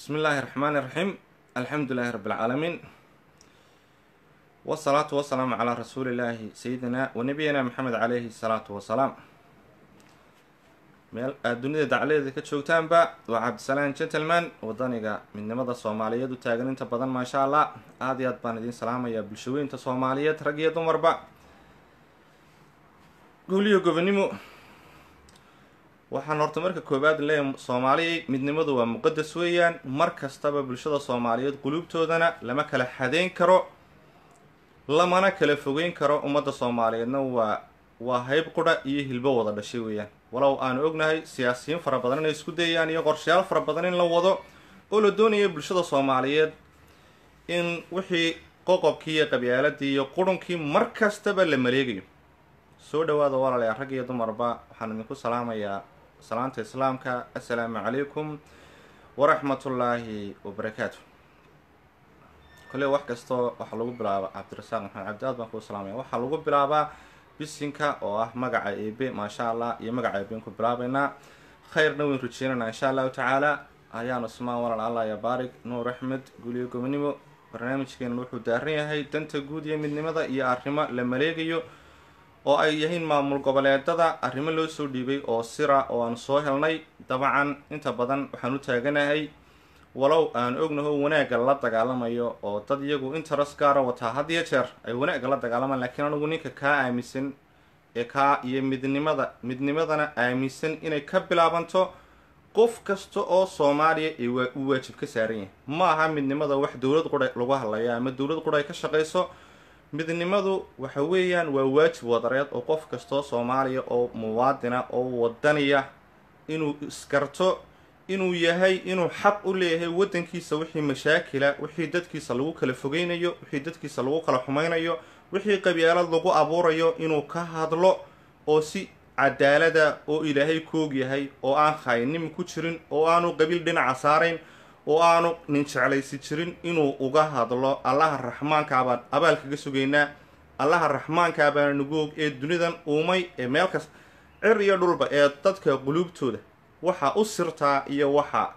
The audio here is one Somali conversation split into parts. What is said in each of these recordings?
بسم الله الرحمن الرحيم الحمد لله رب العالمين والصلاة والسلام على رسول الله سيدنا ونبينا محمد عليه الصلاة والسلام meel aad dunida dacladeeda ka joogtaanba waa cabdisalaan gentleman wadaniga midnimada soomaaliyeed u taagan inta badan maasha allah aada iyo aad baan idiin salaamayaa bulshaweynta soomaaliyeed rag iyo dumarba guuliyo gobonimo waxaan horta marka koowaad leeyahay soomaaliya midnimadu waa muqadas weeyaan. Mar kastaba bulshada soomaaliyeed quluubtoodana lama kala xadeyn karo lamana kala fogeyn karo. Ummadda soomaaliyeedna waa waa hayb qudha iyo hilbo wada dhashay weeyaan. Walow aanu ognahay siyaasiyiin fara badan inay isku dayayaan iyo qorshayaal fara badan in la wado oo la doonaya bulshada soomaaliyeed in wixii qoqobkii iyo qabyaaladii iyo qurunkii mar kastaba la maleegayo. Soo dhawaada walaalayaa rag iyo dumarba waxaan idinku salaamayaa salaanta islaamka assalaamu calaykum waraxmatullaahi wabarakaatu kolley wax kastoo waxaa lagu bilaabaa cabdirasaaq maxamed cabdi aad baan kuu salaamaya. Waxaa lagu bilaabaa bisinka oo ah magaca eebe maasha allah iyo magaca eebeen ku bilaabeynaa khayrna weyn rujeynaynaa insha allahu tacaala. Ayaan usmaan walaal allah ya baarig nuur axmed guuliyo gobonimo barnaamijkeena wuxuu daaran yahay danta guud iyo midnimada iyo arrimo la maleegayo oo ay yihiin maamul goboleedada arrimo loo soo dhiibay oo sira oo aan soo helnay. Dabcan inta badan waxaan u taaganahay walow aan ognaho wanaagga la dagaalamayo oo dad iyagu interes gaara wataa had iyo jeer ay wanaagga la dagaalamaan laakiin anigu ninka kaa aaminsan ee kaa iyo midnimada midnimadana aaminsan inay ka bilaabanto qof kasta oo soomaaliya ee uu waajib ka saaran yahay. Ma aha midnimada wax dowlad qura lagu hadlaya ama dowlad qura ka shaqayso midnimadu waxa weeyaan waa waajib wadareed oo qof kastoo soomaaliya oo muwaadina oo wadaniya inuu iskarto inuu yahay inuu xaq u leeyahay waddankiisa wixii mashaakila wixii dadkiisa lagu kala fogeynayo wixii dadkiisa lagu kala xumaynayo wixii qabyaalad lagu abuurayo inuu ka hadlo oo si cadaalada oo ilaahay koog yahay oo aan khaynim ku jirin oo aanu qabiil dhinaca saarayn oo aanu nin jeclaysi jirin inuu uga hadlo allaha raxmaankaabaan abaal kaga sugaynaa allaha raxmaankaabaan nagu og ee dunidan uumay ee meel kas cir iyo dhulba ee dadka quluubtooda waxa u sirtaa iyo waxa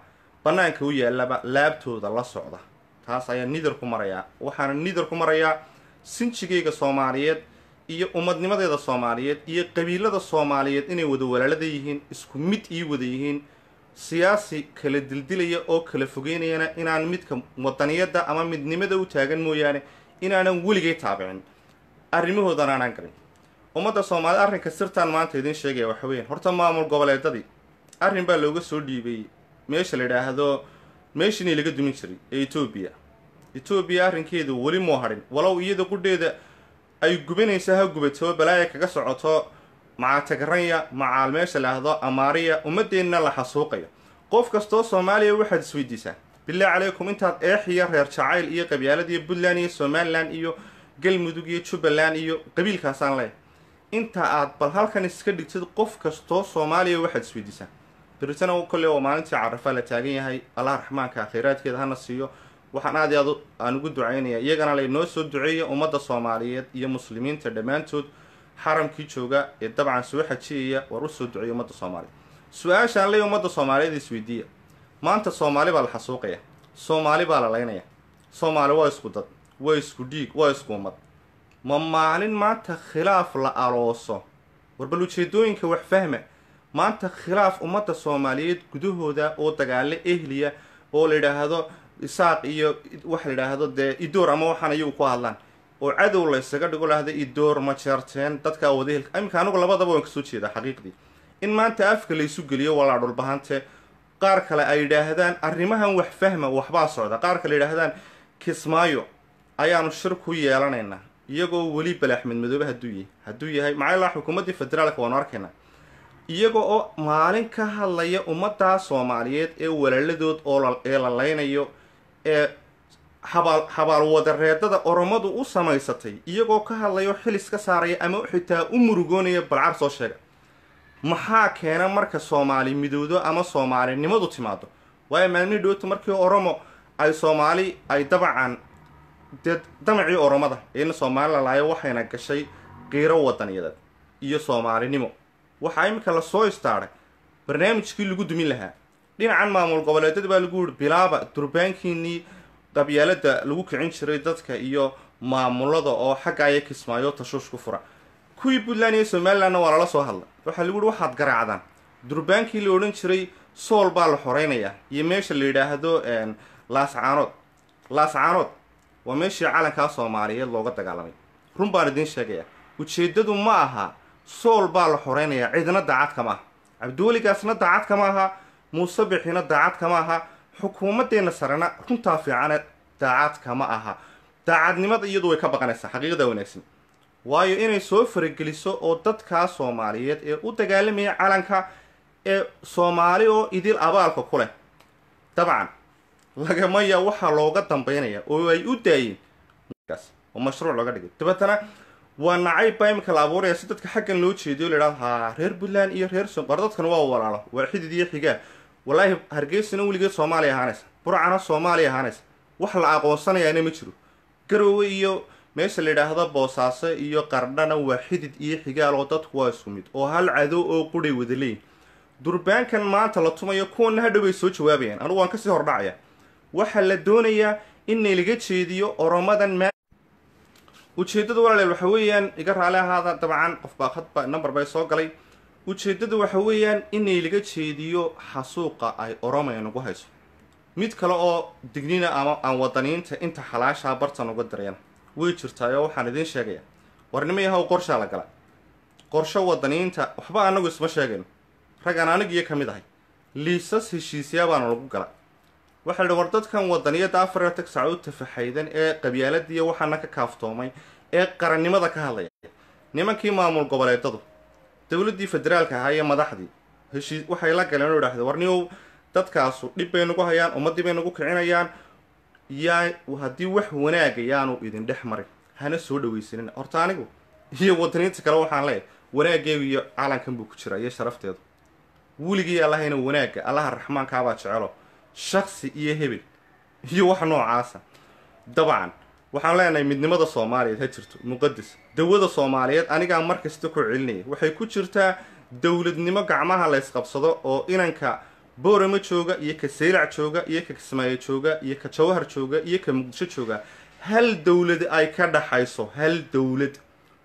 bannaanka u yaallaba laabtooda la socda. Taas ayaa nidar ku marayaa waxaana nidar ku marayaa sinjigayga soomaaliyeed iyo ummadnimadeeda soomaaliyeed iyo qabiilada soomaaliyeed inay wada walaalada yihiin isku mid ii wada yihiin siyaasi kala dildilaya oo kala fogeynayana inaan midka wadaniyadda ama midnimada u taagan mooyaane inaanan weligay taabicin. Arrimahoodan aanaan galin. Ummadda soomaaliyed arrinka sirtaan maanta idiin sheegaya waxa weeyaan horta maamul goboleedadii arrin baa looga soo dhiibay. Meesha la yidhaahdo meeshinii laga dumin jiray ee etoobiya etoobiya arrinkeedu weli muu hadhin walow iyada qudheeda ay gubanayso ha gubato balaaya kaga socoto macatagaranya macaal meesha amaariya ummadeenna la xasuuqayo. Qof kastoo soomaaliya waxaad isweydiisaa bilaa calaykum intaad eexiyo reer jacayl iyo qabyaalad iyo puntland iyo somalilan iyo galmudug iyo jubbaland iyo qabiilkaasaan leeyahay inta aad bal halkan iska dhigtid qof kastoo soomaaliya waxaad isweydiisaa britana kolley oo maalintii carafaa la taagan yahay. Allah raxmaanka khayraadkeeda hana siiyo. Waxaan aad i aad aan ugu ducaynaya iyagana laynoo soo duceeya ummadda soomaaliyeed iyo muslimiinta dhammaantood xaramkii jooga ee dabcan soo xajiyaya war u soo duceeya ummadda soomaaliya su'aashaan ley ummadda soomaaliyeed isweydiiya maanta soomaali baa la xasuuqaya. Soomaali baa la laynaya. Soomaali waa isku dad waa isku dhiig waa isku ummad. Ma maalin maanta khilaaf la alooso? Warbal ujeedooyinka wax fahma maanta khilaaf ummadda soomaaliyeed gudahooda oo dagaalo ehliya oo la yidhaahdo isaaq iyo waxa la yidhaahdo dee idoor ama waxaan iyagu ku hadlaan oo cadow la ysaga dhigo lahda idoor ma jeerteen dadkaa wadahelka iminka anigu labadaba waan ka soo jeedaa xaqiiqdii. In maanta afka laysu geliyo walaa dhulbahante qaar kale ay yidhaahdaan arrimahan wax fahma waxbaa socda. Qaar kale yidhaahdaan kismaayo ayaanu shir ku yeelanaynaa iyagoo weli balaaxmed madoobe hadduu yahay. Hadduu yahay maxaa xukuumaddii federaalka waanu arkaynaa. Iyaga oo maalin ka hadlaya ummaddaa soomaaliyeed ee walaaladood oo ee la laynayo ee xabaal xabaal wadareedada oromadu u samaysatay iyagoo ka hadlayo xilis ka saaraya ama xitaa u murugoonaya balcar soo sheega. Maxaa keena marka soomaali midowdo ama soomaalinimadu timaado waayo maalmihii dhowta markii oromo ay soomaali ay dabacan dee damacii oromada eena soomaali lalaayo waxayna gashay qiiro wadaniyadeed iyo soomaalinimo. Waxaa iminka la soo istaaray barnaamijkii lagu dumin lahaa. Dhinacan maamul goboleedyada baa lagu yihi bilaaba durbaankiinii qabyaalada lagu kicin jiray dadka iyo maamulada oo xagga aya kismaayo tashuush ku fura. Kuwii puntland iyo somalilandna waa lala soo hadlay. Waxaa lagu yihi waxaad garaacdaan. Durbaankii la odhan jiray sool baa la xoreynayaa iyo meesha la yidhaahdo laascaanood laascaanood waa meeshii calankaa soomaaliyeed looga dagaalamay. Run baan idiin sheegaya. Ujeeddadu ma aha sool baa la xoreynayaa cidna daacad kama aha. Cabdiweligaasna daacad kama aha muuse bixina daacad kama aha xukuumadeenna sarena runtaa fiicane daacad kama aha. Daacadnimada iyadu way ka baqanaysaa xaqiiqada wanaagsan. Waayo inay soo farageliso oo dadkaa soomaaliyeed ee u dagaalamaya calanka ee soomaali oo idil abaalka ku leh. Dabcan lagamaya waxaa looga dambeynaya oo ay u daayeen oo mashruuc looga dhigay. Dabeetana waa nacayb baa imika la abuuraya si dadka xaggan loo jeediyo la idhahdo haa reer puntland iyo reer war dadkan waa walaalo waa xidid iyo xigaa wallaahi hargeysana weligeed soomaaliya ahaanaysa burcana soomaaliya ahaanaysa wax la aqoonsanayaana ma jiro. Garowe iyo meesha la yidhaahdo boosaaso iyo qardhana waa xidid iyo xigaal oo dadku waa isku mid oo hal cadow oo quday wada leeyin durbaankan maanta la tumayo kuwana hadhow bay soo jawaabayaan anugu waan ka sii hordhacaya. Waxaa la doonayaa in nalaga jeediyo oromadan ma ujeeddadu walaaleel waxa weeyaan iga raali ahaada dabcan qofbaa hadba number bay soo galay ujeeddadu waxa weeyaan inay laga jeediyo xasuuqa ay oromaya nagu hayso. Mid kale oo dignina ama aan wadaniinta inta xalaashaa bartan uga dareen way jirtaayoo waxaan idiin sheegaya. Warnimo yahow qorshaa la gala qorsho wadaniinta waxba anagu isma sheegayno. Raggan anigiyo ka mid ahay. Liisas heshiisyaa baana lagu gala waxaa la idhi war dadkan wadaniyada afar tag sacuud tafaxaydan ee qabyaaladiiyo waxaana ka kaaftoomay ee qarannimada ka hadlaya. Nimankii maamul goboleedadu dowladdii federaalka ahaa iyo madaxdii. Heshii waxay la galeen oo idhahda warniyow dadkaasu dhib bay nagu hayaan ummaddii bay nagu kicinayaan yaa haddii wax wanaaga yaanu idin dhex marin. Hana soo dhawaysanin horta anigu iyo wadaniinta kale waxaan leeyahay wanaaggeegu iyo calankan buu ku jira iyo sharafteedu. Weligii allahayna wanaagga allaha raxmaankaabaa jecelo shaksi iyo hebel iyo wax noocaasa. Dabcan waxaan leenahay midnimada soomaaliyeed ha jirto. Muqadas dawada soomaaliyeed anigaa mar kasta ku celinaya waxay ku jirtaa dowladnimo gacmaha la ysqabsado oo inanka boorama jooga iyo ka saylac jooga iyo ka kismaayo jooga iyo ka jawahar jooga iyo ka muqdisho jooga. Hal dowlad ay ka dhaxayso hal dowlad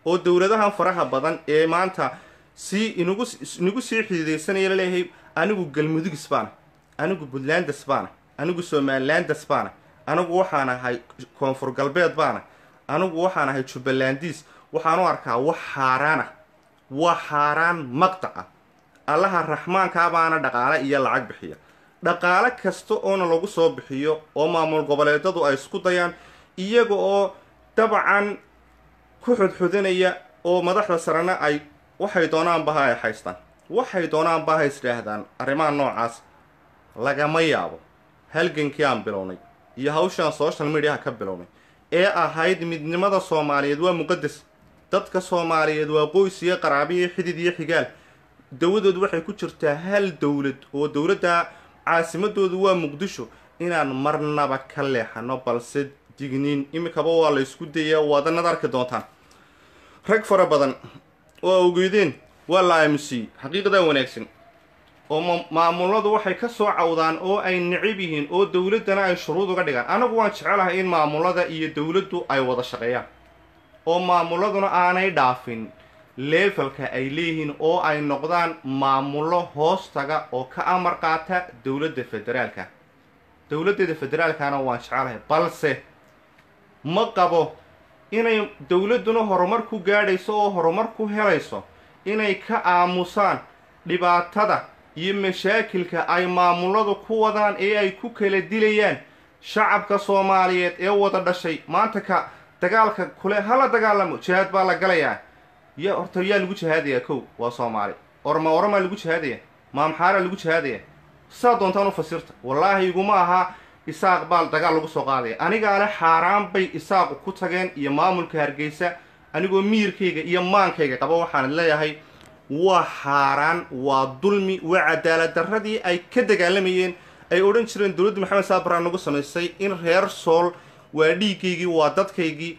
oo dowladahan faraha badan ee maanta sii inagu inagu sii xididaysanaya la leeyahay anigu galmudugis baana anigu puntlandes baana anigu somalilandes baana anigu waxaan ahay koonfur galbeed baana anigu waxaan ahay jubbalandis waxaan u arkaa wax xaaraan ah waa xaaraan maqtac ah. Allaha raxmaankaa baana dhaqaale iyo lacag bixiya. Dhaqaale kasta oona lagu soo bixiyo oo maamul goboleedadu ay isku dayaan iyaga oo dabcan ku xudxudinaya oo madaxda sarena ay waxay doonaanbaha ay haystaan. Waxay doonaanba ha is idhaahdaan arrimaha noocaas lagama yaabo. Halgankii aan bilownay iyo hawshaan social mediaha ka bilownay ee ahayd midnimada soomaaliyeed waa muqadas dadka soomaaliyeed waa qoys iyo qaraabiyo xidid iyo xigaal dawadoodu waxay ku jirtaa hal dowlad oo dowladda caasimadoodu waa muqdisho inaan marnaba ka leexano balse digniin imikaba waa la ysku daya waadanaad arki doontaan rag fara badan oo ogeydeen waa la aamusiyey xaqiiqadaa wanaagsan oo maamuladu waxay ka soo cawdaan oo ay necib yihiin oo dowladdana ay shuruud uga dhigaan. Anagu waan jecelahay in maamulada iyo dowladdu ay wada shaqeeyaan oo maamuladuna aanay dhaafin. Leefalka ay leeyihiin oo ay noqdaan maamullo hoostaga oo ka amar qaata dowladda federaalka. Dowladdeeda federaalkana waan jecelahay balse ma qabo inay dowladduna horumar ku gaadhayso oo horumar ku helayso inay ka aamusaan dhibaatada iyo mashaakilka ay maamuladu ku wadaan ee ay ku kala dilayaan shacabka soomaaliyeed ee wada dhashay. Maanta ka dagaalka kule hala dagaalamo jihaad baa la galayaa. Ya horta yaa lagu jihaadayaa kow waa soomaali. Orma oramaa lagu jihaadaya. Maamxaaraa lagu jihaadaya. Saa doontaan u fasirta. Wallaahi iguma aha isaaq baa dagaal lagu soo qaadaya. Anigaale xaaraan bay isaaqu ku tageen iyo maamulka hargeysa anigoo miyirkayga iyo maankayga qaba waxaan leeyahay waa xaaraan waa dulmi waa cadaalad. Darradii ay ka dagaalamayeen ay odhan jireen dowladda maxamed saabraa nagu samaysay in reer sool waa dhiiggaygii waa dadkaygii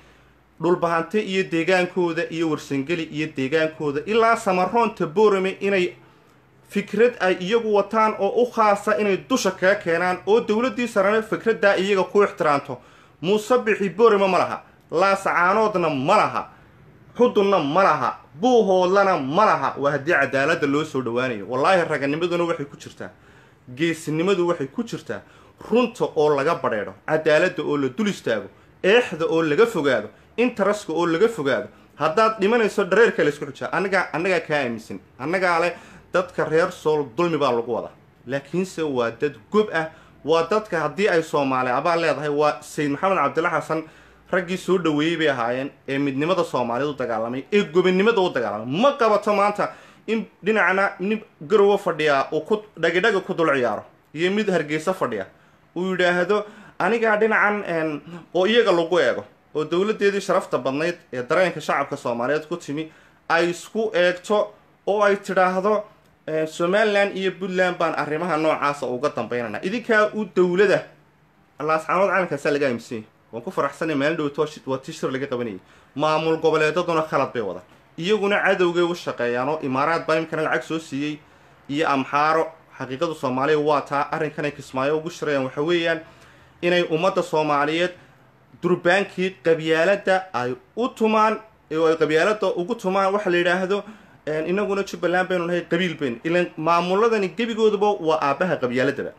dhulbahante iyo deegaankooda iyo warsangeli iyo deegaankooda. Ilaa samaroonta boorame inay fikrad ay iyagu wataan oo u khaasa inay dusha kaga keenaan oo dowladdii sarena fikraddaa iyaga ku ixtiraamto. Muuse bixi borima ma laha laasacaanoodna ma laha xudunna ma laha buuhoodlana ma laha waa haddii cadaaladda loo soo dhowaanayo wallaahi raganimaduna waxay ku jirtaa. Geesinimadu waxay ku jirtaa. Runta oo laga badheedho cadaaladda oo la dul istaago eexda oo laga fogaado intaraska oo laga fogaado haddaad dhimanayso dhareerka laysku xujaa annagaa annagaa kaa aaminsan. Annagaa leh dadka reer sool dulmi baa lagu wadaa. Laakiinse waa dad gob ah. Waa dadka haddii ay soomaali abaa leedahay waa sayid maxamed cabdilla xasan raggii soo dhaweeyey bay ahaayeen ee midnimada soomaaliyeed u dagaalamay ee gobinimada u dagaalamay. Ma qabato maanta in dhinacna nin garowa fadhiyaa uu ku dhagidhaga ku dul ciyaaro iyo mid hargeysa fadhiya. Uu yidhaahdo anigaa dhinacan oo iyaga lagu eego oo dowladdeedii sharafta badnayd ee dareenka shacabka soomaaliyeed ku timi ay isku eegto oo ay tidhaahdo somalilan iyo puntland baan arrimaha noocaasa uga dambaynana. Idinkaa u dowladda laascaanood calankaasa laga aaminsanyay waan ku faraxsanay maalin dhowto waa tii shir laga qabanayay maamul goboleedaduna khalad bay wada iyaguna cadowgay u shaqeeyaan oo imaaraad baa imkana lacag soo siiyey iyo amxaaro xaqiiqada soomaaliya waa taa arrinkanay kismaayo ugu shirayaan waxa weeyaan inay ummadda soomaaliyeed durbaankii qabyaaladda ay u tumaan ay qabyaaladda ugu tumaan waxa la yidhaahdo inaguna jubbaland baynu nahay qabiil baynu ilan maamuladani gebigooduba waa aabbaha qabyaaladaba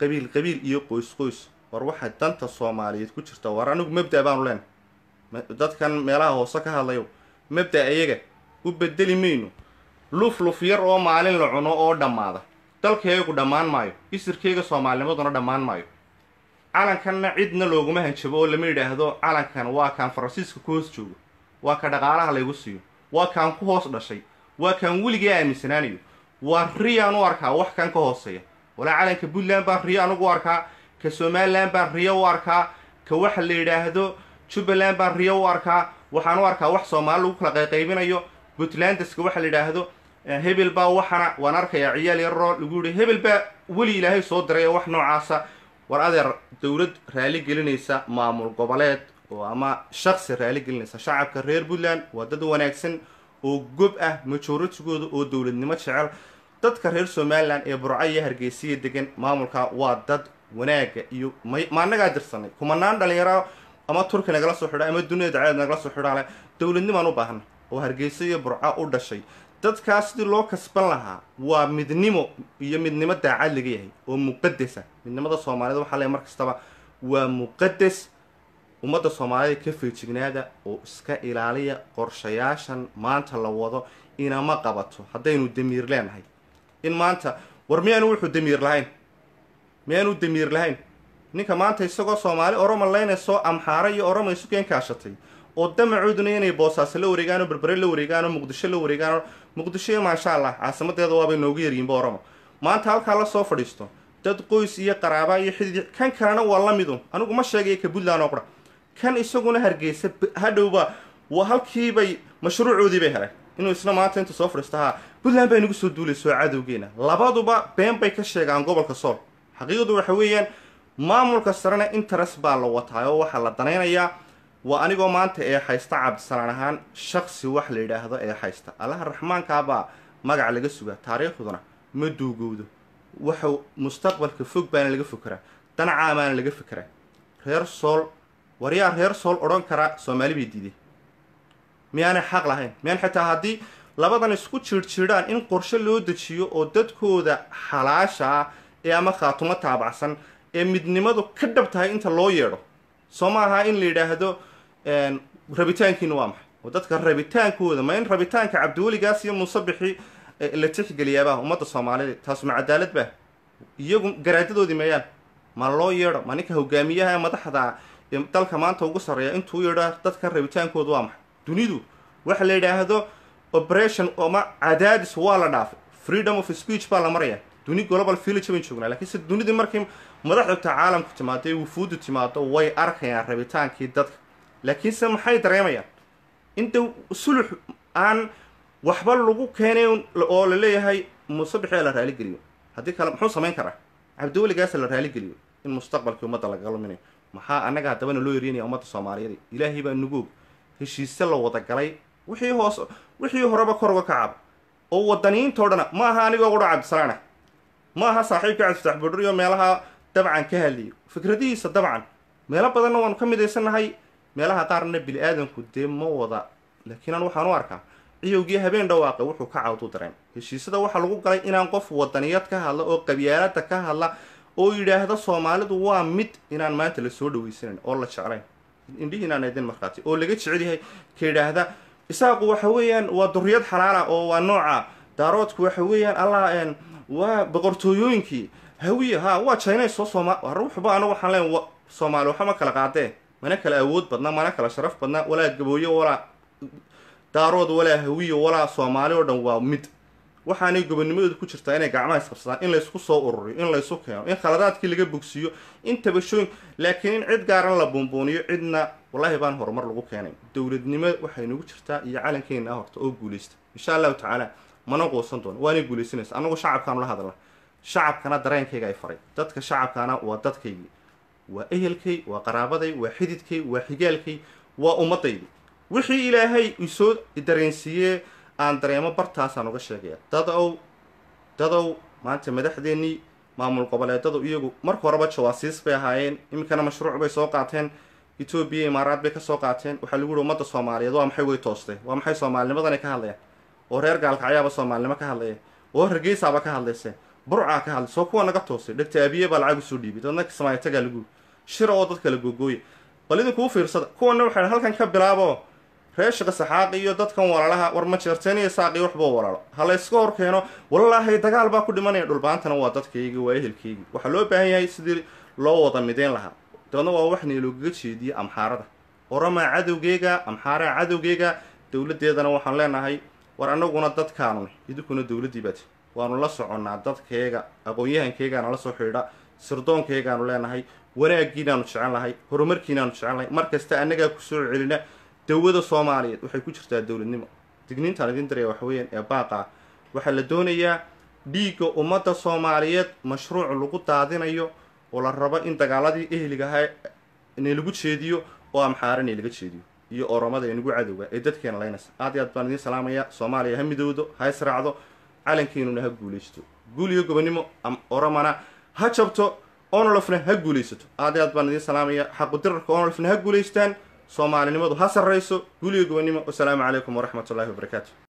qabiil qabiil iyo qoys qoys war waxay danta soomaaliyeed ku jirta. War anigu mabda baanu leenahay dadkan meelaha hoose ka hadlayo mabda iyaga u bedeli mayno. Luf luf yar oo maalin la cuno oo dhammaada. Dalkaygu dhammaan maayo. Isirkayga soomaalinimaduna dhammaan maayo. Calankanna cidna looguma hanjabo oo lama yidhaahdo calankan waa kaan faransiiska ku hoos joogo. Waa ka dhaqaalaha laygu siiyo. Waa kaan ku hoos dhashay. Waa kaan weligii aaminsanaanayo waa riyaan u arkaa wax kan ka hooseeya walaa calanka puntland baan riyo anugu arkaa ka somalilan baan riyo u arkaa ka waxa la yidhaahdo jubbaland baan riyo u arkaa waxaan u arkaa wax soomaali lagu kala qayqaybinayo puntlandeska waxa la yidhaahdo hebel baa waxana waan arkayaa ciyaal yaroo lagu yihi hebel baa weli ilaahay soo diray oo wax noocaasa. War adeer dowlad raali gelinaysa maamul goboleed oo ama shaksi raali gelinaysa shacabka reer puntland waa dad wanaagsan oo gob ah majoritigooda oo dowladnimo jecel. Dadka reer somalilan ee burco iyo hargeysiya degan maamulka waa dad wanaaga iyo ma annagaa dirsanay. Kumanaan dhalinyaro ama turki nagala soo xidha ama dunida daceed nagala soo xidhaale dowladnimaan u baahna oo hargeysa iyo burco u dhashay. Dadkaas sidii loo kasban lahaa waa midnimo iyo midnimo daacad laga yahay oo muqadasa midnimada soomaaliyed waxaa le mar kastaba waa muqadas ummadda soomaalida ka feejignaada oo iska ilaaliya qorshayaashan maanta la wado inama qabato. Haddaynu damiir leenahay. In maanta war miyaanu wuxuu damiir lahayn miyaanu damiir lahayn. Ninka maanta isagoo soomaali oroma laynayso amxaaro iyo oroma isu keen kaashatay. Oo damacooduna inay boosaaso la wareegaan oo berbere la wareegaan oo muqdisho la wareegaan oo muqdisho maasha allah caasimadeeda waabay noogu yaryiinba oroma maanta halkaa la soo fadhiisto. Dad qoys iyo qaraaba iyo xidid kan kalena waa la midun anigu ma sheegaya ka puntland oo qura. Kan isaguna hargeysa hadhowba waa halkiibay mashruucoodii bay heleen inuu isna maanta inta soo fadhiisto haa puntland bay nagu soo duulayso cadowgeena. Labaduba been bay ka sheegaan gobolka sool xaqiiqadu waxa weeyaan maamulka sarena interes baa la wataa oo waxaa la danaynayaa waa anigoo maanta ee haysta cabdisalaan ahaan shaksi wax la yidhaahdo ee haysta. Allaha raxmaankaabaa magac laga sugaa taariikhduna ma duugowdo. Waxa mustaqbalka fog baana laga fokeraa danacaamaana laga fekeraa reer sool waryaa reer sool odhan karaa soomaali bay diiday miyaanay xaq lahayn? Miyaan xitaa haddii labadan isku jiirhjiidhaan in qorshe loo dejiyo oo dadkooda xalaasha ee ama khaatumo taabacsan ee midnimadu ka dhab tahay inta loo yeedho. Soo ma aha in la yidhaahdo rabitaankiina waa maxay? Oo dadka rabitaankooda ma in rabitaanka cabdiweligaas iyo muusabixi la tixgeliyaabaa ummadda soomaalida taas ma cadaalad baa? Iyagu garaadadoodii meeyaan ma loo yeedho? Ma ninka hogaamiyaha ee madaxda ee dalka maanta ugu sarreeya intuu yeedho dadka rabitaankooda waa maxay? Dunidu waxa la yidhaahdo operation ama cadaadis waa la dhaafay. Freedom of speech baa la maraya duni global village bayn joognaa lakiin dunidii markii madaxdogta caalamku timaado ee wufuudu timaado way arkayaan rabitaankii dadka. Laakiinse maxay dareemayaan? Inta sulux aan waxba lagu keenay oo la leeyahay musabixia la raaligeliyo haddii kale muxuu samayn karaa? Cabdiweligaasa la raaligeliyo in mustaqbalkii ummadda lagaga luminayo maxaa annaga haddabana loo yaryanaya ummadda soomaaliyeed? Ilaahay baa nugoog. Heshiise la wada galay. Wixii hoos wixii horeba kor uga kacaba oo wadaniyiintao dhana ma aha anigoo qudha cabdisalaana ma aha saaxiibka cabdifatax budhuriyo meelaha dabcan ka hadliyo fikradihiisa dabcan meelo badanna waanu ka midaysannahay meelaha qaarna bini aadamku dee ma wada. Laakiin an waxaan u arkaa ciyowgii habeen dhawaaqe wuxuu ka cawdu dareen heshiisada waxaa lagu galay inaan qof wadaniyad ka hadla oo qabyaalada ka hadla oo yidhaahda soomaalidu waa mid inaan maanta la soo dhaweysanayn oo la jeclayn. Indhihiinaan idin markhaati oo laga jecel yahay ka yidhaahda isaaqu waxa weeyaan waa duriyad xalaala oo waa nooca daaroodku waxa weeyaan allah waa boqortooyooyinkii hawiye ha waa jinays oo sooma ruuxba anagu waxaan leen soomaali waxba ma kala qaadee mana kala awood badna mana kala sharaf badna walaa gabooye walaa daarood walaa hawiye walaa soomaali oo dhan waa mid. Waxaanay gobonimadooda ku jirtaa inay gacmaha isqabsadaan in laysku soo ururiyo in laysu keeno in khaladaadkii laga bogsiiyo in tabashooyin laakiin in cid gaaran la buunbuuniyo cidna wallaahi baan horumar lagu keenay. Dowladnimo waxay nagu jirtaa iyo calankeena horta oo guulaysta. Insha allahu tacaala mana quusan doono waanay guulaysanaysa annagu shacabkaanu la hadalna shacabkana dareenkayga ay faray. Dadka shacabkaana waa dadkaygii waa ehelkay waa qaraabaday waa xididkay waa xigaalkay waa ummadaydi. Wixii ilaahay isoo dareensiiyee aan dareemo bartaasaan uga sheegaya dadow dadow maanta madaxdeennii maamul goboleedadu iyagu marka horeba jawaasiis bay ahaayeen. Iminkana mashruuc bay soo qaateen. Etoobiya imaaraad bay ka soo qaateen. Waxaa lagu yihi ummadda soomaaliyeed waa maxay way toostay? Waa maxay soomaalinimadanay ka hadlayaan oo reer gaalkacyaaba soomaalinimo ka hadlaya oo hargeysaaba ka hadlayse burcaa ka hadlaysa oo kuwa naga toostay dhegta abiye baa lacag u soo dhiibay. Dadna samaaytagaa lagu shira oo dad kala googooya bal idinkuu fiirsada kuwana waxay halkan ka bilaabo reer shaqa saxaaqi iyo dadkan walaalaha war ma jeerteeniyo saaqi waxbuu walaalo. Ha layska hor keeno wallaahi dagaal baa ku dhimanaya. Dhulbaantana waa dadkaygii waa ehelkaygii. Waxaa loo baahan yahay sidii loo wada mideyn lahaa. Dabeedna waa wax neeloogaga jeediye amxaarada. Oramaa cadowgeega amxaaraa cadowgeega dowladdeedana waxaan leenahay war annaguna dadkaanun idinkuna dowladdii baati waanu la soconnaa dadkeega aqoon-yahankeygaana la soo xidhiidha sirdoonkeegaanu leenahay wanaaggiinaanu jecel lahay horumarkiinaanu jecel lahay. Mar kasta annagaa ku soo celina dawada soomaaliyeed waxay ku jirtaa dowladnimo digniintaan idin daraya waxa weeyaan ee baaqa. Waxaa la doonayaa dhiigga ummadda soomaaliyeed mashruuc lagu daadinayo oo la rabo in dagaaladii ehliga ahaa inay lagu jeediyo oo amxaaran ay laga jeediyo iyo oromada inagu cadowga ee dadkeena laynaysa. Aad iyo aad baan idiin salaamaya soomaaliya ha midowdo ha israacdo calankiinuna ha guulaysto. Guul iyo gobonimo oromana ha jabto onolofna ha guulaysato. Aad iyo aad baan idiin salaamaya xaqudirarka onolofna ha guulaystaan soomaalinimadu ha sarrayso. Guul iyo gobonimo wasalaamu calaykum waraxmat ullahi wabarakaatu